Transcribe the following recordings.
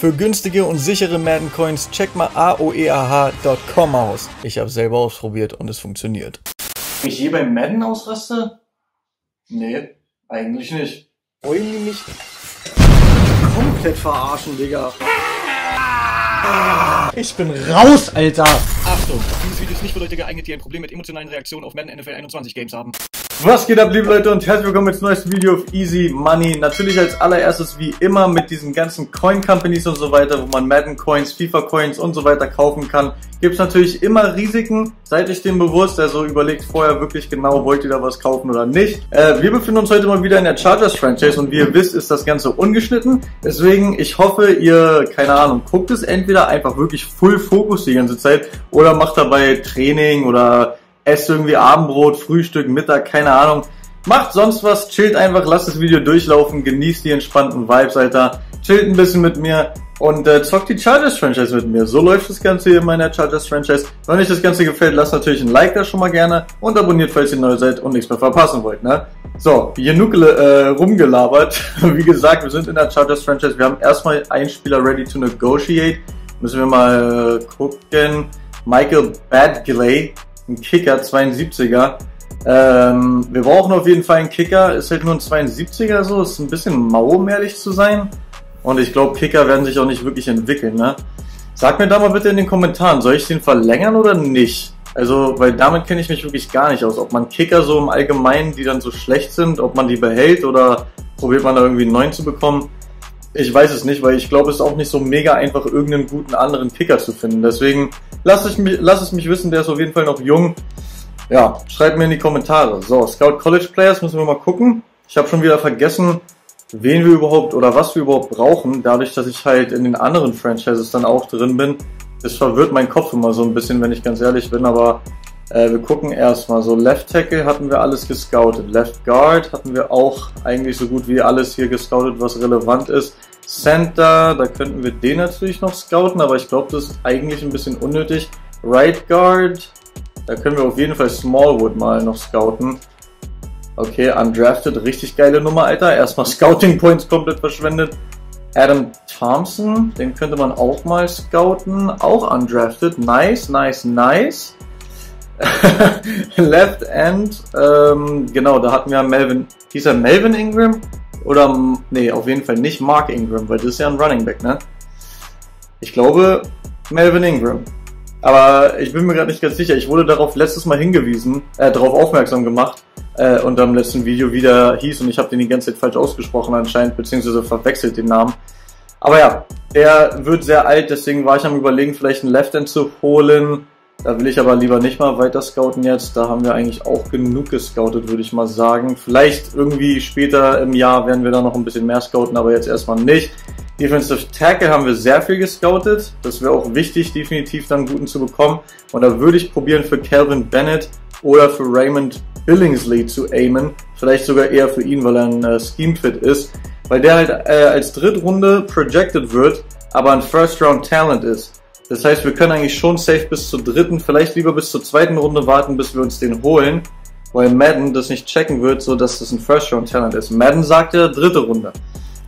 Für günstige und sichere Madden Coins check mal aoeah.com aus. Ich habe selber ausprobiert und es funktioniert. Ich je beim Madden ausraste? Nee, eigentlich nicht. Wollen die mich komplett verarschen, Digga? Ich bin raus, Alter! Achtung, dieses Video ist nicht für Leute geeignet, die ein Problem mit emotionalen Reaktionen auf Madden NFL 21 Games haben. Was geht ab, liebe Leute, und herzlich willkommen zum neuesten Video auf Easy Money. Natürlich als allererstes wie immer mit diesen ganzen Coin Companies und so weiter, wo man Madden Coins, FIFA Coins und so weiter kaufen kann. Gibt es natürlich immer Risiken, seid euch dem bewusst, also überlegt vorher wirklich genau, wollt ihr da was kaufen oder nicht. Äh, wir befinden uns heute mal wieder in der Chargers Franchise und wie ihr wisst, ist das Ganze ungeschnitten. Deswegen, ich hoffe, ihr, keine Ahnung, guckt es entweder einfach wirklich Full Focus die ganze Zeit oder macht dabei Training oder esst irgendwie Abendbrot, Frühstück, Mittag, keine Ahnung. Macht sonst was, chillt einfach, lasst das Video durchlaufen, genießt die entspannten Vibes, Alter. Chillt ein bisschen mit mir und äh, zockt die Chargers Franchise mit mir. So läuft das Ganze hier in meiner Chargers Franchise. Wenn euch das Ganze gefällt, lasst natürlich ein Like da schon mal gerne und abonniert, falls ihr neu seid und nichts mehr verpassen wollt, ne? So, genug äh, rumgelabert. Wie gesagt, wir sind in der Chargers Franchise. Wir haben erstmal einen Spieler ready to negotiate. Müssen wir mal äh, gucken. Michael Badgley ein Kicker, 72er. Ähm, wir brauchen auf jeden Fall einen Kicker, ist halt nur ein 72er so, ist ein bisschen mau, um ehrlich zu sein. Und ich glaube, Kicker werden sich auch nicht wirklich entwickeln, ne? Sag mir da mal bitte in den Kommentaren, soll ich den verlängern oder nicht? Also, weil damit kenne ich mich wirklich gar nicht aus. Ob man Kicker so im Allgemeinen, die dann so schlecht sind, ob man die behält oder probiert man da irgendwie einen neuen zu bekommen. Ich weiß es nicht, weil ich glaube, es ist auch nicht so mega einfach, irgendeinen guten anderen Kicker zu finden. Deswegen lasst es mich, lasst es mich wissen, der ist auf jeden Fall noch jung. Ja, schreibt mir in die Kommentare. So, Scout College Players müssen wir mal gucken. Ich habe schon wieder vergessen, wen wir überhaupt oder was wir überhaupt brauchen. Dadurch, dass ich halt in den anderen Franchises dann auch drin bin, das verwirrt mein Kopf immer so ein bisschen, wenn ich ganz ehrlich bin. Aber äh, wir gucken erstmal. So, Left Tackle hatten wir alles gescoutet. Left Guard hatten wir auch eigentlich so gut wie alles hier gescoutet, was relevant ist. Center, da könnten wir den natürlich noch scouten, aber ich glaube, das ist eigentlich ein bisschen unnötig. Right Guard, da können wir auf jeden Fall Smallwood mal noch scouten. Okay, undrafted, richtig geile Nummer, Alter. Erstmal Scouting Points komplett verschwendet. Adam Thompson, den könnte man auch mal scouten. Auch undrafted. Nice, nice, nice. Left End, ähm, genau, da hatten wir Melvin, hieß er Melvin Ingram? Oder, nee, auf jeden Fall nicht Mark Ingram, weil das ist ja ein Running Back, ne? Ich glaube, Melvin Ingram. Aber ich bin mir gerade nicht ganz sicher. Ich wurde darauf letztes Mal hingewiesen, äh, darauf aufmerksam gemacht äh, und am letzten Video wieder hieß und ich habe den die ganze Zeit falsch ausgesprochen anscheinend, beziehungsweise verwechselt den Namen. Aber ja, der wird sehr alt, deswegen war ich am überlegen, vielleicht einen Left End zu holen. Da will ich aber lieber nicht mal weiter scouten jetzt. Da haben wir eigentlich auch genug gescoutet, würde ich mal sagen. Vielleicht irgendwie später im Jahr werden wir da noch ein bisschen mehr scouten, aber jetzt erstmal nicht. Defensive Tackle haben wir sehr viel gescoutet. Das wäre auch wichtig, definitiv dann guten zu bekommen. Und da würde ich probieren für Calvin Bennett oder für Raymond Billingsley zu aimen. Vielleicht sogar eher für ihn, weil er ein äh, Scheme-Fit ist. Weil der halt äh, als Drittrunde projected wird, aber ein First-Round-Talent ist. Das heißt, wir können eigentlich schon safe bis zur dritten, vielleicht lieber bis zur zweiten Runde warten, bis wir uns den holen, weil Madden das nicht checken wird, so dass das ein First-Round-Talent ist. Madden sagt ja dritte Runde.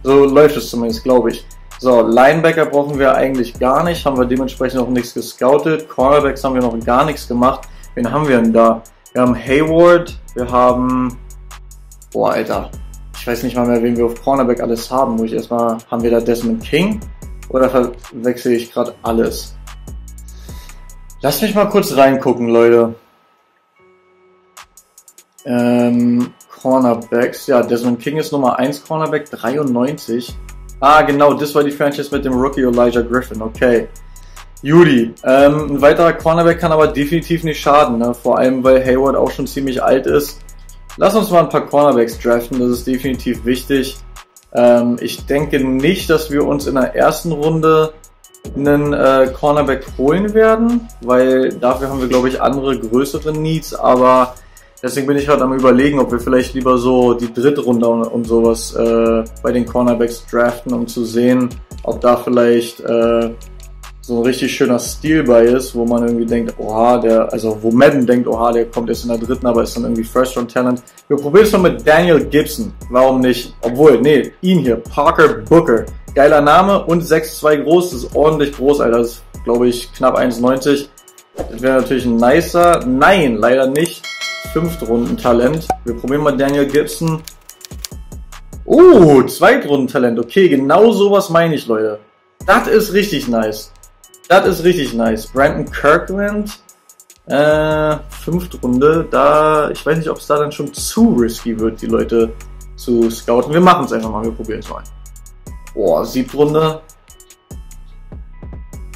So läuft es zumindest, glaube ich. So, Linebacker brauchen wir eigentlich gar nicht, haben wir dementsprechend noch nichts gescoutet. Cornerbacks haben wir noch gar nichts gemacht. Wen haben wir denn da? Wir haben Hayward, wir haben... Boah, Alter. Ich weiß nicht mal mehr, wen wir auf Cornerback alles haben. Wo ich erstmal... Haben wir da Desmond King? Oder verwechsel ich gerade alles? Lass mich mal kurz reingucken, Leute. Ähm, Cornerbacks. Ja, Desmond King ist Nummer 1 Cornerback, 93. Ah, genau, das war die Franchise mit dem Rookie Elijah Griffin. Okay. Judy. Ähm, ein weiterer Cornerback kann aber definitiv nicht schaden, ne? vor allem weil Hayward auch schon ziemlich alt ist. Lass uns mal ein paar Cornerbacks draften, das ist definitiv wichtig. Ähm, ich denke nicht, dass wir uns in der ersten Runde einen äh, Cornerback holen werden, weil dafür haben wir, glaube ich, andere größere Needs, aber deswegen bin ich gerade am überlegen, ob wir vielleicht lieber so die dritte Runde und, und sowas äh, bei den Cornerbacks draften, um zu sehen, ob da vielleicht äh, so ein richtig schöner Stil bei ist, wo man irgendwie denkt, oha, der, also wo Madden denkt, oha, der kommt erst in der dritten, aber ist dann irgendwie First Round Talent. Wir probieren es mal mit Daniel Gibson. Warum nicht? Obwohl, nee, ihn hier, Parker Booker. Geiler Name und 6'2 groß, das ist ordentlich groß, Alter. Das ist, glaube ich, knapp 1,90. Das wäre natürlich ein nicer. Nein, leider nicht. Fünftrunden-Talent. Wir probieren mal Daniel Gibson. Oh, Zweitrunden-Talent. Okay, genau sowas meine ich, Leute. Das ist richtig nice. Das ist richtig nice. Brandon Kirkland. Äh, fünfte Runde. Da, ich weiß nicht, ob es da dann schon zu risky wird, die Leute zu scouten. Wir machen es einfach mal. Wir probieren es mal. Boah, siebte Runde.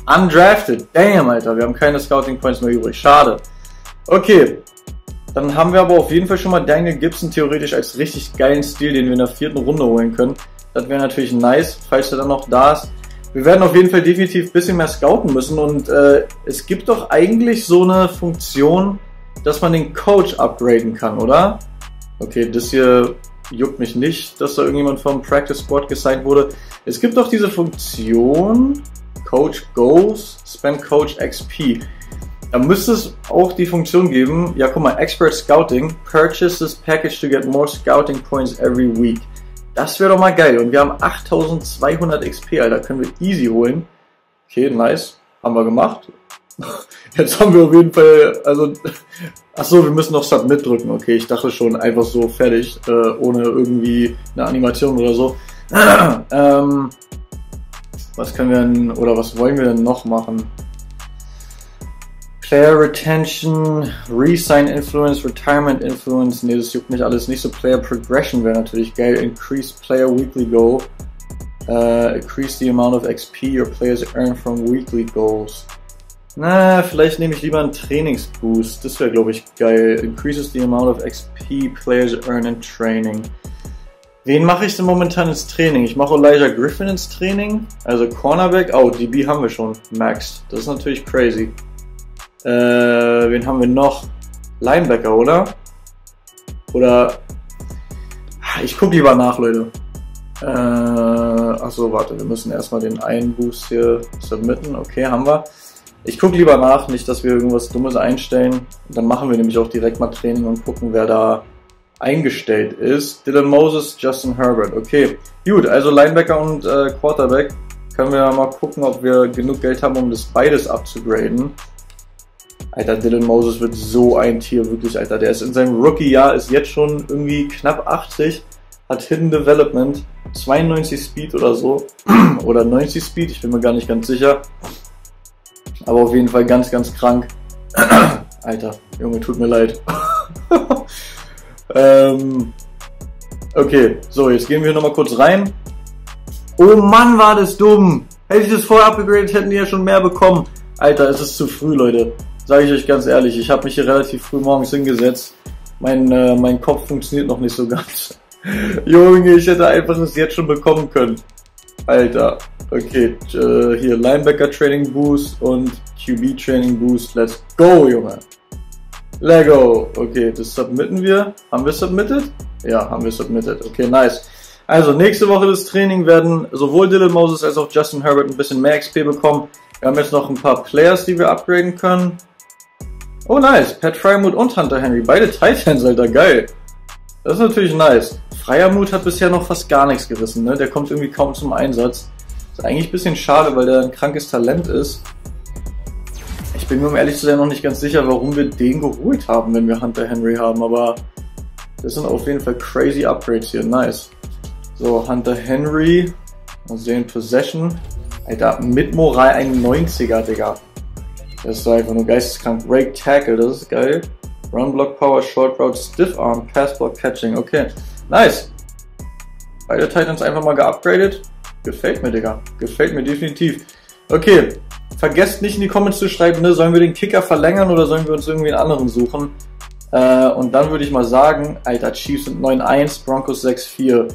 Undrafted. Damn, Alter. Wir haben keine Scouting Points mehr übrig. Schade. Okay. Dann haben wir aber auf jeden Fall schon mal Daniel Gibson theoretisch als richtig geilen Stil, den wir in der vierten Runde holen können. Das wäre natürlich nice, falls er dann noch da ist. Wir werden auf jeden Fall definitiv ein bisschen mehr scouten müssen und äh, es gibt doch eigentlich so eine Funktion, dass man den Coach upgraden kann, oder? Okay, das hier juckt mich nicht, dass da irgendjemand vom Practice Squad gesigned wurde. Es gibt doch diese Funktion, Coach Goals, Spend Coach XP. Da müsste es auch die Funktion geben, ja guck mal, Expert Scouting, purchase this package to get more scouting points every week. Das wäre doch mal geil. Und wir haben 8200 XP, Alter, können wir easy holen. Okay, nice. Haben wir gemacht. Jetzt haben wir auf jeden Fall, also, ach so, wir müssen noch Submit drücken. Okay, ich dachte schon einfach so fertig, äh, ohne irgendwie eine Animation oder so. ähm, was können wir denn, oder was wollen wir denn noch machen? Player Retention, Resign Influence, Retirement Influence. Ne, das juckt mich alles nicht so. Player Progression wäre natürlich geil. Increase Player Weekly Goal. Uh, increase the amount of XP your players earn from weekly goals. Na, vielleicht nehme ich lieber einen Trainingsboost. Das wäre, glaube ich, geil. Increases the amount of XP players earn in training. Wen mache ich denn momentan ins Training? Ich mache Elijah Griffin ins Training. Also Cornerback. Oh, DB haben wir schon. Max. Das ist natürlich crazy. Äh, wen haben wir noch? Linebacker, oder? Oder. Ich gucke lieber nach, Leute. Äh, achso, warte, wir müssen erstmal den einen hier submitten. Okay, haben wir. Ich gucke lieber nach, nicht, dass wir irgendwas Dummes einstellen. Dann machen wir nämlich auch direkt mal Training und gucken, wer da eingestellt ist. Dylan Moses, Justin Herbert. Okay, gut, also Linebacker und äh, Quarterback. Können wir mal gucken, ob wir genug Geld haben, um das beides abzugraden. Alter, Dylan Moses wird so ein Tier, wirklich, Alter. Der ist in seinem Rookie-Jahr, ist jetzt schon irgendwie knapp 80, hat Hidden Development, 92 Speed oder so. oder 90 Speed, ich bin mir gar nicht ganz sicher. Aber auf jeden Fall ganz, ganz krank. Alter, Junge, tut mir leid. Ähm, okay, so, jetzt gehen wir nochmal kurz rein. Oh Mann, war das dumm. Hätte ich das vorher abgegradet, hätten die ja schon mehr bekommen. Alter, es ist zu früh, Leute. Sage ich euch ganz ehrlich. Ich habe mich hier relativ früh morgens hingesetzt. Mein, äh, mein Kopf funktioniert noch nicht so ganz. Junge, ich hätte einfach das jetzt schon bekommen können. Alter. Okay, äh, hier Linebacker Training Boost und QB Training Boost. Let's go, Junge. Lego. Okay, das submitten wir. Haben wir submitted? Ja, haben wir submitted. Okay, nice. Also, nächste Woche das Training werden sowohl Dylan Moses als auch Justin Herbert ein bisschen mehr XP bekommen. Wir haben jetzt noch ein paar Players, die wir upgraden können. Oh, nice. Pat Fryermuth und Hunter Henry. Beide Titans, Alter. Geil. Das ist natürlich nice. Fryermuth hat bisher noch fast gar nichts gerissen, ne? Der kommt irgendwie kaum zum Einsatz. Ist eigentlich ein bisschen schade, weil der ein krankes Talent ist. Ich bin mir um ehrlich zu sein noch nicht ganz sicher, warum wir den geholt haben, wenn wir Hunter Henry haben, aber das sind auf jeden Fall crazy Upgrades hier. Nice. So, Hunter Henry. Mal sehen, Possession. Alter, mit Moral ein 90er, Digga. Das ist einfach nur geisteskrank. Rake Tackle, das ist geil. Run Block Power, Short Route, Stiff Arm, Pass Block Catching. Okay, nice. Beide Titans einfach mal geupgradet. Gefällt mir, Digga. Gefällt mir definitiv. Okay, vergesst nicht in die Comments zu schreiben, ne, sollen wir den Kicker verlängern oder sollen wir uns irgendwie einen anderen suchen? Äh, und dann würde ich mal sagen, Alter, Chiefs sind 9-1, Broncos 6-4.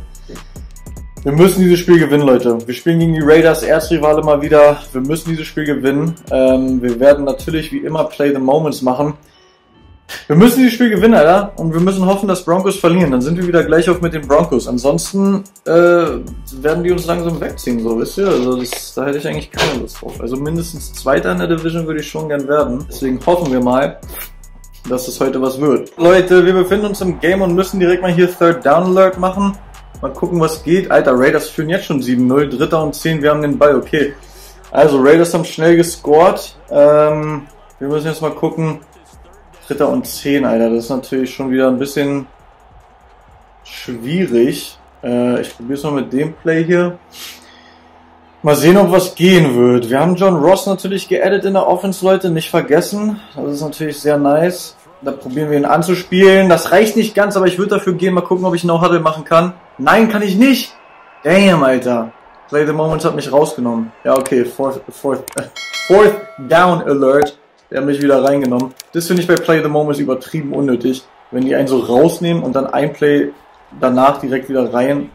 Wir müssen dieses Spiel gewinnen, Leute. Wir spielen gegen die Raiders, Erstrivale mal wieder. Wir müssen dieses Spiel gewinnen. Ähm, wir werden natürlich wie immer Play the Moments machen. Wir müssen dieses Spiel gewinnen, Alter. Und wir müssen hoffen, dass Broncos verlieren. Dann sind wir wieder gleich auf mit den Broncos. Ansonsten äh, werden die uns langsam wegziehen, so, wisst ihr? Also das, da hätte ich eigentlich keine Lust drauf. Also mindestens Zweiter in der Division würde ich schon gern werden. Deswegen hoffen wir mal, dass es heute was wird. Leute, wir befinden uns im Game und müssen direkt mal hier Third Down Alert machen. Mal gucken, was geht. Alter, Raiders führen jetzt schon 7-0. Dritter und 10, wir haben den Ball. Okay. Also, Raiders haben schnell gescored. Ähm, wir müssen jetzt mal gucken. Dritter und 10, Alter. Das ist natürlich schon wieder ein bisschen schwierig. Äh, ich probiere es mal mit dem Play hier. Mal sehen, ob was gehen wird. Wir haben John Ross natürlich geaddet in der Offense, Leute. Nicht vergessen. Das ist natürlich sehr nice. Da probieren wir ihn anzuspielen. Das reicht nicht ganz, aber ich würde dafür gehen. Mal gucken, ob ich No Huddle machen kann. Nein, kann ich nicht. Damn, Alter. Play the Moments hat mich rausgenommen. Ja, okay. Fourth, fourth, fourth Down Alert. Der hat mich wieder reingenommen. Das finde ich bei Play the Moments übertrieben unnötig. Wenn die einen so rausnehmen und dann ein Play danach direkt wieder rein.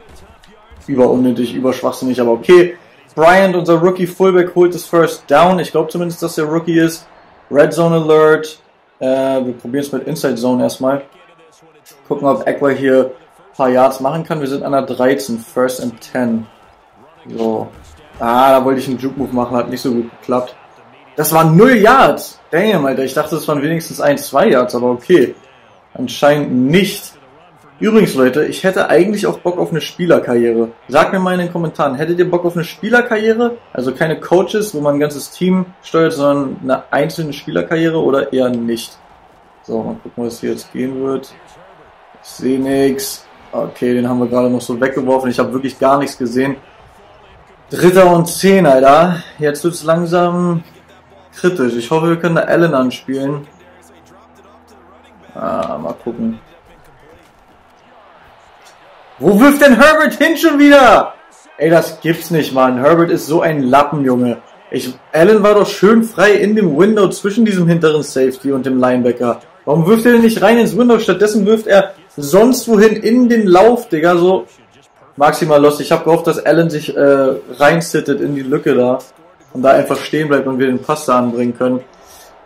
Über unnötig, über schwachsinnig, aber okay. Bryant, unser Rookie Fullback, holt das First Down. Ich glaube zumindest, dass der Rookie ist. Red Zone Alert. Äh, wir probieren es mit Inside Zone erstmal. Gucken, ob Eckler hier paar Yards machen kann. Wir sind an der 13, First and 10. So. Ah, da wollte ich einen Juke Move machen, hat nicht so gut geklappt. Das waren 0 Yards. Damn, Alter. Ich dachte, das waren wenigstens 1, 2 Yards, aber okay. Anscheinend nicht. Übrigens, Leute, ich hätte eigentlich auch Bock auf eine Spielerkarriere. Sagt mir mal in den Kommentaren, hättet ihr Bock auf eine Spielerkarriere? Also keine Coaches, wo man ein ganzes Team steuert, sondern eine einzelne Spielerkarriere oder eher nicht? So, mal gucken, was hier jetzt gehen wird. Ich sehe nichts. Okay, den haben wir gerade noch so weggeworfen. Ich habe wirklich gar nichts gesehen. Dritter und zehn, Alter. Jetzt wird es langsam kritisch. Ich hoffe, wir können da Allen anspielen. Ah, mal gucken. Wo wirft denn Herbert hin schon wieder? Ey, das gibt's nicht, Mann. Herbert ist so ein Lappen, Junge. Ich, Allen war doch schön frei in dem Window zwischen diesem hinteren Safety und dem Linebacker. Warum wirft er denn nicht rein ins Window? Stattdessen wirft er sonst wohin in den Lauf, Digga. So maximal lost. Ich habe gehofft, dass Allen sich äh, reinsittet in die Lücke da und da einfach stehen bleibt und wir den Pass da anbringen können.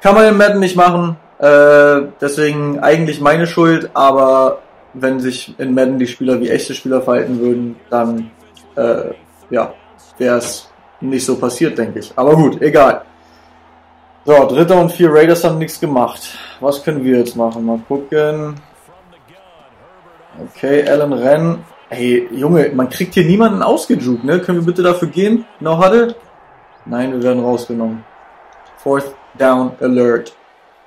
Kann man im Madden nicht machen. Äh, deswegen eigentlich meine Schuld, aber wenn sich in Madden die Spieler wie echte Spieler verhalten würden, dann äh, ja, wäre es nicht so passiert, denke ich. Aber gut, egal. So, dritter und vier Raiders haben nichts gemacht. Was können wir jetzt machen? Mal gucken. Okay, Allen Renn. Hey, Junge, man kriegt hier niemanden ausgejuckt, ne? Können wir bitte dafür gehen? No Huddle? Nein, wir werden rausgenommen. Fourth Down Alert.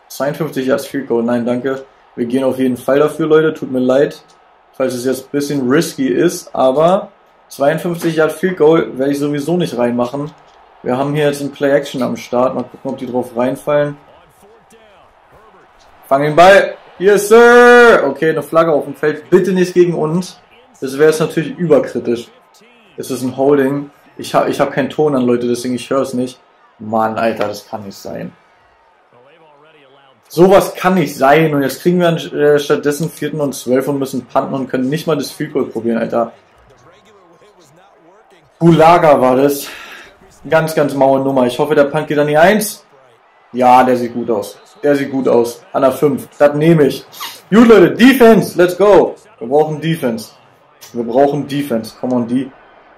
52 Yards Field Goal. Nein, danke. Wir gehen auf jeden Fall dafür, Leute. Tut mir leid, falls es jetzt ein bisschen risky ist, aber 52 Yard Field Goal werde ich sowieso nicht reinmachen. Wir haben hier jetzt ein Play Action am Start. Mal gucken, ob die drauf reinfallen. Fang den Ball. Yes, Sir! Okay, eine Flagge auf dem Feld. Bitte nicht gegen uns. Das wäre jetzt natürlich überkritisch. Es ist ein Holding. Ich habe ich hab keinen Ton an, Leute, deswegen ich höre es nicht. Mann, Alter, das kann nicht sein. Sowas kann nicht sein. Und jetzt kriegen wir äh, stattdessen vierten und zwölf und müssen panten und können nicht mal das Field probieren, Alter. Bulaga war das. Ganz, ganz maue Nummer. Ich hoffe, der Punt geht an die 1. Ja, der sieht gut aus. Der sieht gut aus. An der 5. Das nehme ich. Gut, Leute. Defense. Let's go. Wir brauchen Defense. Wir brauchen Defense. Come on, D.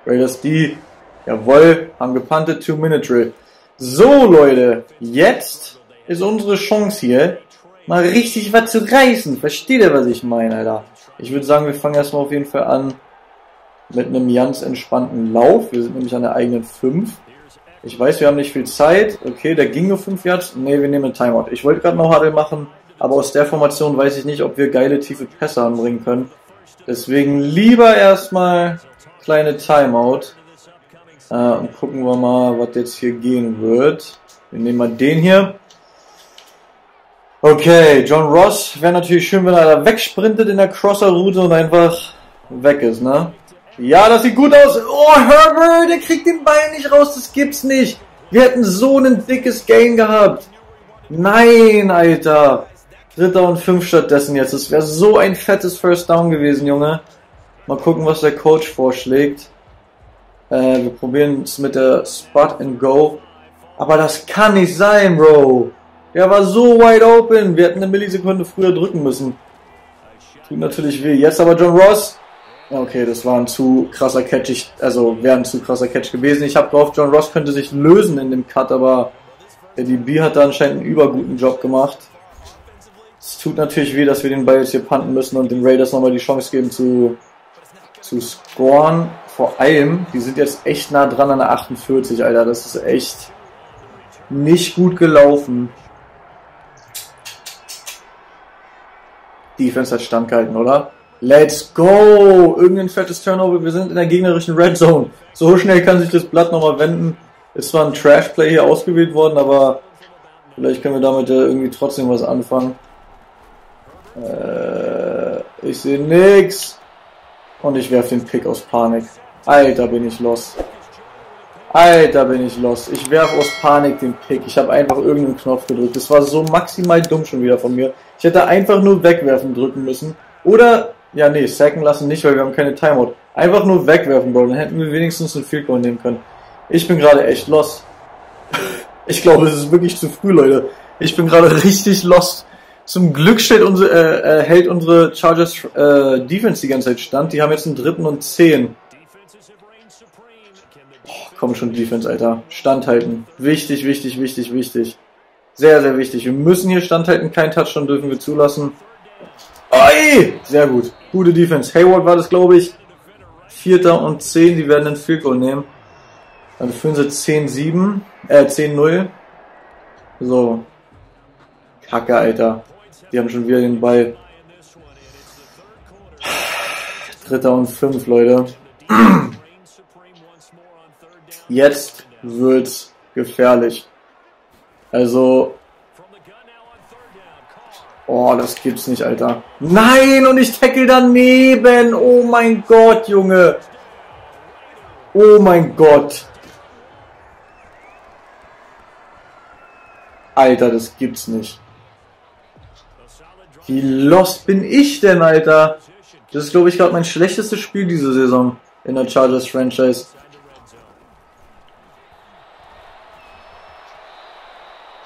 Raiders D. Jawoll. Haben gepuntet. Two-Minute Drill. So, Leute. Jetzt ist unsere Chance hier, mal richtig was zu reißen. Versteht ihr, was ich meine, Alter? Ich würde sagen, wir fangen erstmal auf jeden Fall an mit einem ganz entspannten Lauf. Wir sind nämlich an der eigenen 5. Ich weiß, wir haben nicht viel Zeit. Okay, der ging nur 5 Yards. Ne, wir nehmen einen Timeout. Ich wollte gerade noch Huddle machen, aber aus der Formation weiß ich nicht, ob wir geile tiefe Pässe anbringen können. Deswegen lieber erstmal kleine Timeout. Äh, und gucken wir mal, was jetzt hier gehen wird. Wir nehmen mal den hier. Okay, John Ross wäre natürlich schön, wenn er da wegsprintet in der Crosser-Route und einfach weg ist, ne? Ja, das sieht gut aus. Oh, Herbert, der kriegt den Ball nicht raus, das gibt's nicht. Wir hätten so ein dickes Gain gehabt. Nein, Alter. Dritter und fünf stattdessen jetzt. Das wäre so ein fettes First Down gewesen, Junge. Mal gucken, was der Coach vorschlägt. Äh, wir probieren es mit der Spot and Go. Aber das kann nicht sein, Bro. Der war so wide open. Wir hätten eine Millisekunde früher drücken müssen. Tut natürlich weh. Jetzt aber John Ross. Okay, das war ein zu krasser Catch. Ich, also wäre ein zu krasser Catch gewesen. Ich habe gehofft, John Ross könnte sich lösen in dem Cut, aber der DB hat da anscheinend einen überguten Job gemacht. Es tut natürlich weh, dass wir den Ball jetzt hier panten müssen und den Raiders nochmal die Chance geben zu, zu scoren. Vor allem, die sind jetzt echt nah dran an der 48, Alter. Das ist echt nicht gut gelaufen. Defense hat standgehalten, oder? Let's go! Irgendein fettes Turnover. Wir sind in der gegnerischen Red Zone. So schnell kann sich das Blatt nochmal wenden. Ist zwar ein Trash-Play hier ausgewählt worden, aber vielleicht können wir damit ja irgendwie trotzdem was anfangen. Äh, ich sehe nix. Und ich werfe den Pick aus Panik. Alter, bin ich los. Alter, bin ich los. Ich werfe aus Panik den Pick. Ich habe einfach irgendeinen Knopf gedrückt. Das war so maximal dumm schon wieder von mir. Ich hätte einfach nur wegwerfen drücken müssen. Oder, ja nee, sacken lassen nicht, weil wir haben keine Timeout. Einfach nur wegwerfen wollen. Dann hätten wir wenigstens einen Field Goal nehmen können. Ich bin gerade echt lost. Ich glaube, es ist wirklich zu früh, Leute. Ich bin gerade richtig lost. Zum Glück steht unsere, äh, äh, hält unsere Chargers äh, Defense die ganze Zeit stand. Die haben jetzt einen dritten und zehn. Oh, komm schon, Defense, Alter. Standhalten. Wichtig, wichtig, wichtig, wichtig. Sehr, sehr wichtig. Wir müssen hier standhalten. Kein Touchdown dürfen wir zulassen. Oi! Sehr gut. Gute Defense. Hayward war das, glaube ich. Vierter und zehn. Die werden den Field Goal nehmen. Dann führen sie 10-7. Äh, 10-0. So. Kacke, Alter. Die haben schon wieder den Ball. Dritter und fünf, Leute. Jetzt wird's gefährlich. Also. Oh, das gibt's nicht, Alter. Nein, und ich tackle daneben. Oh mein Gott, Junge. Oh mein Gott. Alter, das gibt's nicht. Wie lost bin ich denn, Alter? Das ist, glaube ich, gerade mein schlechtestes Spiel diese Saison in der Chargers Franchise.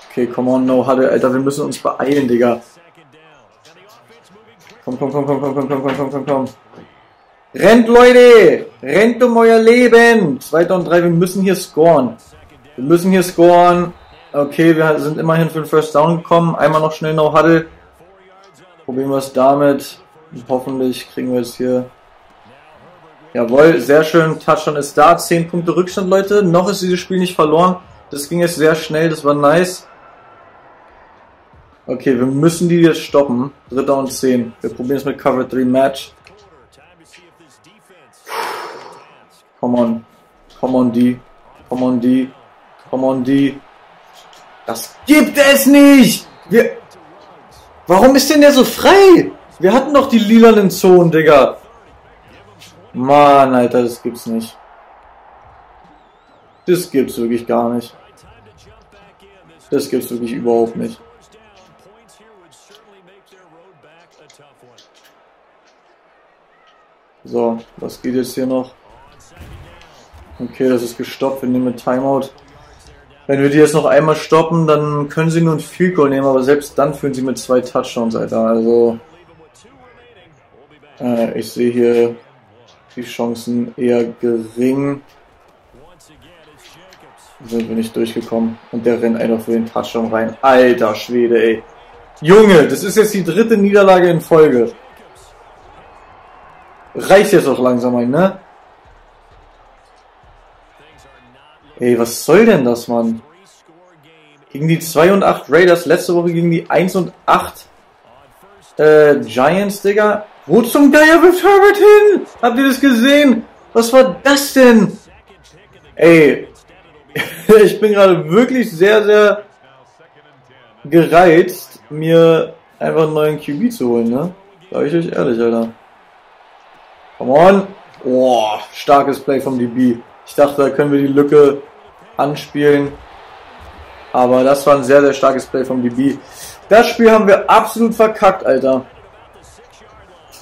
Okay, come on, no huddle, Alter, wir müssen uns beeilen, Digga. Komm, komm, komm, komm, komm, komm, komm, komm, komm, komm, komm. Rennt, Leute! Rennt um euer Leben! Zweiter und drei, wir müssen hier scoren. Wir müssen hier scoren. Okay, wir sind immerhin für den First Down gekommen. Einmal noch schnell No Huddle. Probieren wir es damit. Und hoffentlich kriegen wir es hier. Jawohl, sehr schön. Touchdown ist da. 10 Punkte Rückstand, Leute. Noch ist dieses Spiel nicht verloren. Das ging jetzt sehr schnell. Das war nice. Okay, wir müssen die jetzt stoppen. Dritter und 10. Wir probieren es mit Cover 3 Match. Come on. Come on, D. Come on, D. Come on, D. Das gibt es nicht! Wir Warum ist denn der so frei? Wir hatten doch die lilanen Zonen, Digga. Mann, Alter, das gibt's nicht. Das gibt's wirklich gar nicht. Das gibt's wirklich überhaupt nicht. So, was geht jetzt hier noch? Okay, das ist gestoppt. Wir nehmen Timeout. Wenn wir die jetzt noch einmal stoppen, dann können sie nur ein Field Goal nehmen, aber selbst dann führen sie mit zwei Touchdowns, Alter. Also, äh, ich sehe hier die Chancen eher gering. Sind wir nicht durchgekommen. Und der rennt einfach für den Touchdown rein. Alter Schwede, ey. Junge, das ist jetzt die dritte Niederlage in Folge. Reicht jetzt auch langsam ein, ne? Ey, was soll denn das, Mann? Gegen die 2 und 8 Raiders, letzte Woche gegen die 1 und 8 äh, Giants, Digga. Wo zum Geier wirft Herbert hin? Habt ihr das gesehen? Was war das denn? Ey, ich bin gerade wirklich sehr, sehr gereizt, mir einfach einen neuen QB zu holen, ne? Sag ich euch ehrlich, Alter. Come on. Boah, starkes Play vom DB. Ich dachte, da können wir die Lücke anspielen. Aber das war ein sehr, sehr starkes Play vom DB. Das Spiel haben wir absolut verkackt, Alter.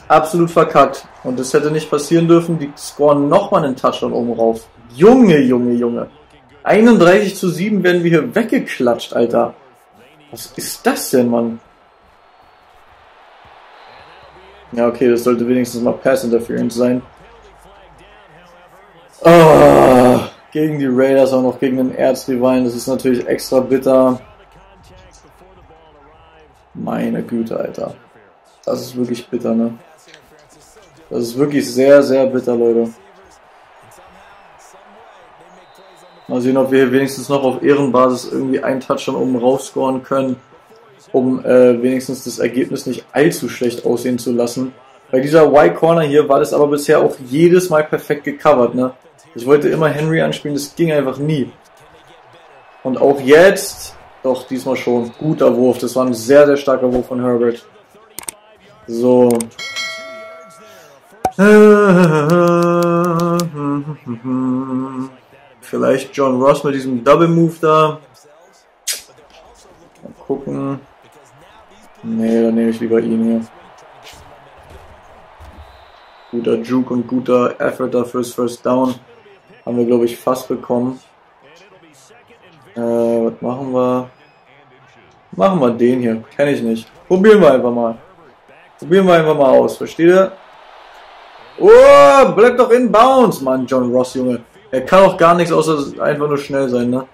Absolut verkackt. Und das hätte nicht passieren dürfen. Die scoren nochmal einen Touchdown oben rauf. Junge, Junge, Junge. 31 zu 7 werden wir hier weggeklatscht, Alter. Was ist das denn, Mann? Ja, okay, das sollte wenigstens mal Pass Interference sein. Oh gegen die Raiders, auch noch gegen den Erzrivalen. Das ist natürlich extra bitter. Meine Güte, Alter. Das ist wirklich bitter, ne? Das ist wirklich sehr, sehr bitter, Leute. Mal sehen, ob wir hier wenigstens noch auf Ehrenbasis irgendwie einen Touchdown oben raufscoren können, um äh, wenigstens das Ergebnis nicht allzu schlecht aussehen zu lassen. Bei dieser Y-Corner hier war das aber bisher auch jedes Mal perfekt gecovert, ne? Ich wollte immer Henry anspielen, das ging einfach nie. Und auch jetzt, doch diesmal schon, guter Wurf. Das war ein sehr, sehr starker Wurf von Herbert. So. Vielleicht John Ross mit diesem Double Move da. Mal gucken. Nee, dann nehme ich lieber ihn hier. Guter Juke und guter Effort da fürs First Down. Haben wir, glaube ich, fast bekommen. Äh, was machen wir? Machen wir den hier. Kenne ich nicht. Probieren wir einfach mal. Probieren wir einfach mal aus. Versteht ihr? Oh, bleib doch in Bounce, Mann, John Ross, Junge. Er kann auch gar nichts außer einfach nur schnell sein, ne?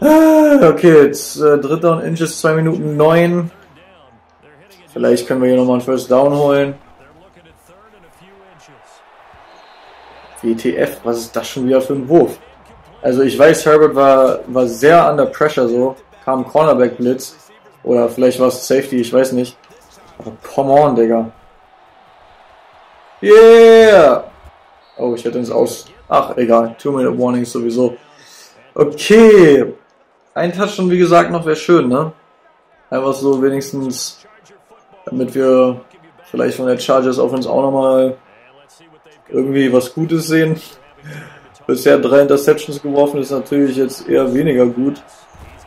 Ah, okay, jetzt äh, dritter und Inches, 2 Minuten 9. Vielleicht können wir hier nochmal einen First Down holen. WTF, was ist das schon wieder für ein Wurf? Also ich weiß, Herbert war, war sehr under pressure so. Kam Cornerback Blitz. Oder vielleicht war es Safety, ich weiß nicht. Aber come on, Digga. Yeah! Oh, ich hätte ins Aus. Ach, egal. Two-Minute Warning sowieso. Okay. Ein Touchdown, wie gesagt, noch wäre schön, ne? Einfach so wenigstens, damit wir vielleicht von der Chargers Offense auch nochmal irgendwie was Gutes sehen. Bisher drei Interceptions geworfen, ist natürlich jetzt eher weniger gut.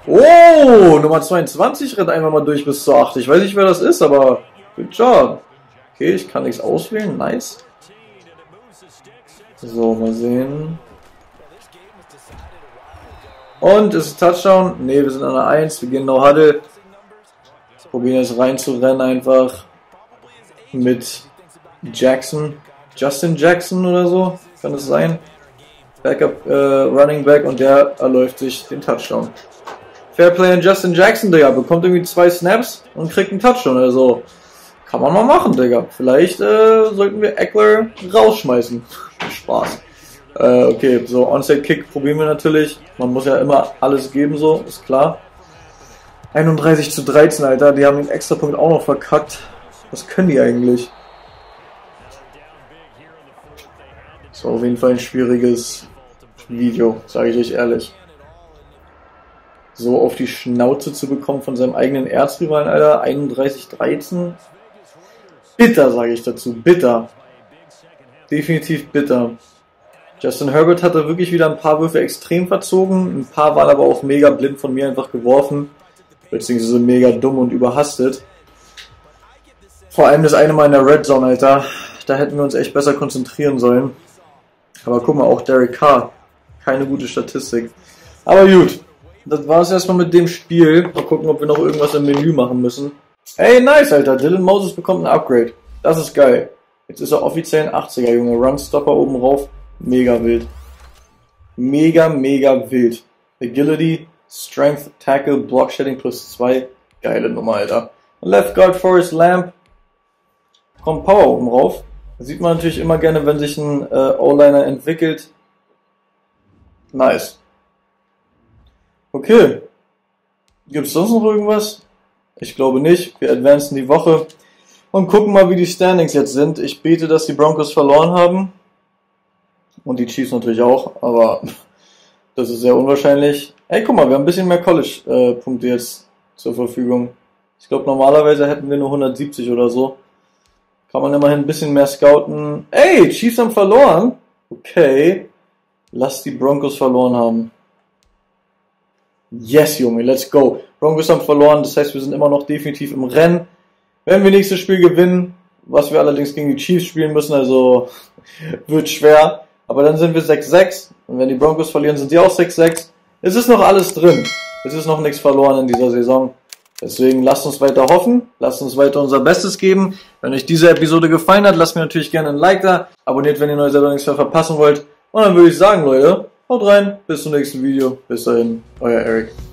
Oh, Nummer 22 rennt einfach mal durch bis zur 8. Ich weiß nicht, wer das ist, aber good job. Okay, ich kann nichts auswählen. Nice. So, mal sehen. Und ist es Touchdown? Ne, wir sind an der 1. Wir gehen No Huddle. Probieren jetzt rein zu rennen einfach mit Jackson. Justin Jackson oder so. Kann das sein? Backup äh, Running Back und der erläuft sich den Touchdown. Fairplay an Justin Jackson, Digga, bekommt irgendwie zwei Snaps und kriegt einen Touchdown. Also kann man mal machen, Digga. Vielleicht äh, sollten wir Eckler rausschmeißen. Spaß. Äh, okay, so Onside Kick probieren wir natürlich. Man muss ja immer alles geben, so, ist klar. 31 zu 13, Alter. Die haben den Extrapunkt auch noch verkackt. Was können die eigentlich? Das war auf jeden Fall ein schwieriges Video, sage ich euch ehrlich. So auf die Schnauze zu bekommen von seinem eigenen Erzrivalen, Alter. 31-13. Bitter, sage ich dazu. Bitter. Definitiv bitter. Justin Herbert hatte wirklich wieder ein paar Würfe extrem verzogen. Ein paar waren aber auch mega blind von mir einfach geworfen. Beziehungsweise mega dumm und überhastet. Vor allem das eine Mal in der Red Zone, Alter. Da hätten wir uns echt besser konzentrieren sollen. Aber guck mal, auch Derek Carr. Keine gute Statistik. Aber gut. Das war es erstmal mit dem Spiel. Mal gucken, ob wir noch irgendwas im Menü machen müssen. Ey, nice, Alter. Dylan Moses bekommt ein Upgrade. Das ist geil. Jetzt ist er offiziell ein 80er, Junge. Runstopper oben rauf. Mega wild. Mega, mega wild. Agility, Strength, Tackle, Block Shedding plus 2. Geile Nummer, Alter. Left Guard Forest Lamp. Kommt Power oben rauf. Sieht man natürlich immer gerne, wenn sich ein äh, O-Liner entwickelt. Nice. Okay. Gibt es sonst noch irgendwas? Ich glaube nicht. Wir advancen die Woche und gucken mal, wie die Standings jetzt sind. Ich bete, dass die Broncos verloren haben. Und die Chiefs natürlich auch, aber das ist sehr unwahrscheinlich. Ey, guck mal, wir haben ein bisschen mehr College-Punkte jetzt zur Verfügung. Ich glaube, normalerweise hätten wir nur 170 oder so. Kann man immerhin ein bisschen mehr scouten. Ey, Chiefs haben verloren. Okay. Lass die Broncos verloren haben. Yes, Junge, let's go. Broncos haben verloren, das heißt, wir sind immer noch definitiv im Rennen. Wenn wir nächstes Spiel gewinnen, was wir allerdings gegen die Chiefs spielen müssen, also wird schwer. Aber dann sind wir 6-6. Und wenn die Broncos verlieren, sind die auch 6-6. Es ist noch alles drin. Es ist noch nichts verloren in dieser Saison. Deswegen lasst uns weiter hoffen, lasst uns weiter unser Bestes geben. Wenn euch diese Episode gefallen hat, lasst mir natürlich gerne ein Like da. Abonniert, wenn ihr neue selber nichts mehr verpassen wollt. Und dann würde ich sagen, Leute, haut rein, bis zum nächsten Video. Bis dahin, euer Eric.